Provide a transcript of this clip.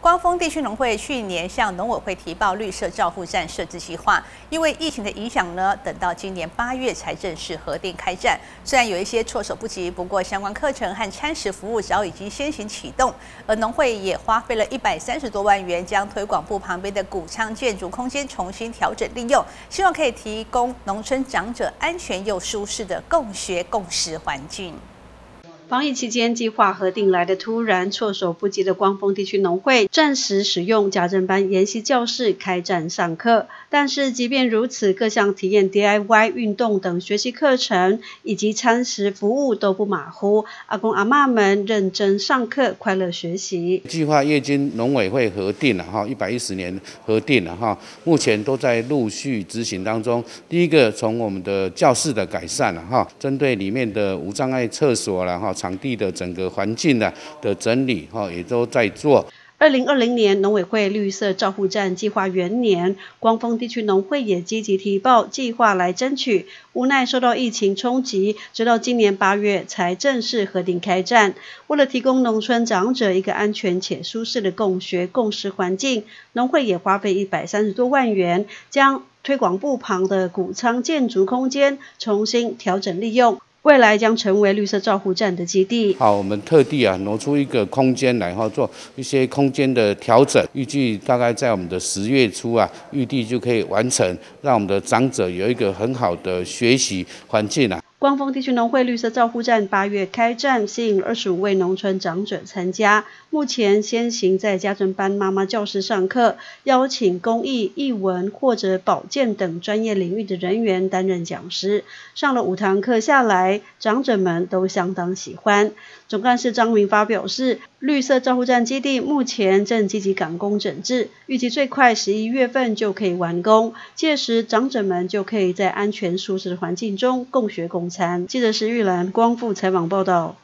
光丰地区农会去年向农委会提报绿色照护站设置计划，因为疫情的影响呢，等到今年八月才正式核定开站。虽然有一些措手不及，不过相关课程和餐食服务早已经先行启动。而农会也花费了一百三十多万元，将推广部旁边的谷仓建筑空间重新调整利用，希望可以提供农村长者安全又舒适的共学共食环境。防疫期间，计划核定来的突然，措手不及的光丰地区农会暂时使用家政班研习教室开展上课。但是，即便如此，各项体验 DIY、运动等学习课程以及餐食服务都不马虎。阿公阿妈们认真上课，快乐学习。计划业经农委会核定了哈，一百一十年核定了哈，目前都在陆续执行当中。第一个，从我们的教室的改善了哈，针对里面的无障碍厕所了哈。场地的整个环境的的整理哈，也都在做。二零二零年农委会绿色照护站计划元年，光丰地区农会也积极提报计划来争取，无奈受到疫情冲击，直到今年八月才正式核定开战。为了提供农村长者一个安全且舒适的共学共识环境，农会也花费一百三十多万元，将推广部旁的谷仓建筑空间重新调整利用。未来将成为绿色照护站的基地。好，我们特地啊挪出一个空间来，哈，做一些空间的调整。预计大概在我们的十月初啊，预计就可以完成，让我们的长者有一个很好的学习环境啊。光丰地区农会绿色照护站八月开站，吸引二十五位农村长者参加。目前先行在家政班妈妈教室上课，邀请公益、艺文或者保健等专业领域的人员担任讲师。上了五堂课下来，长者们都相当喜欢。总干事张明发表示，绿色照护站基地目前正积极赶工整治，预计最快十一月份就可以完工。届时，长者们就可以在安全舒适的环境中共学共。记者石玉兰光复采访报道。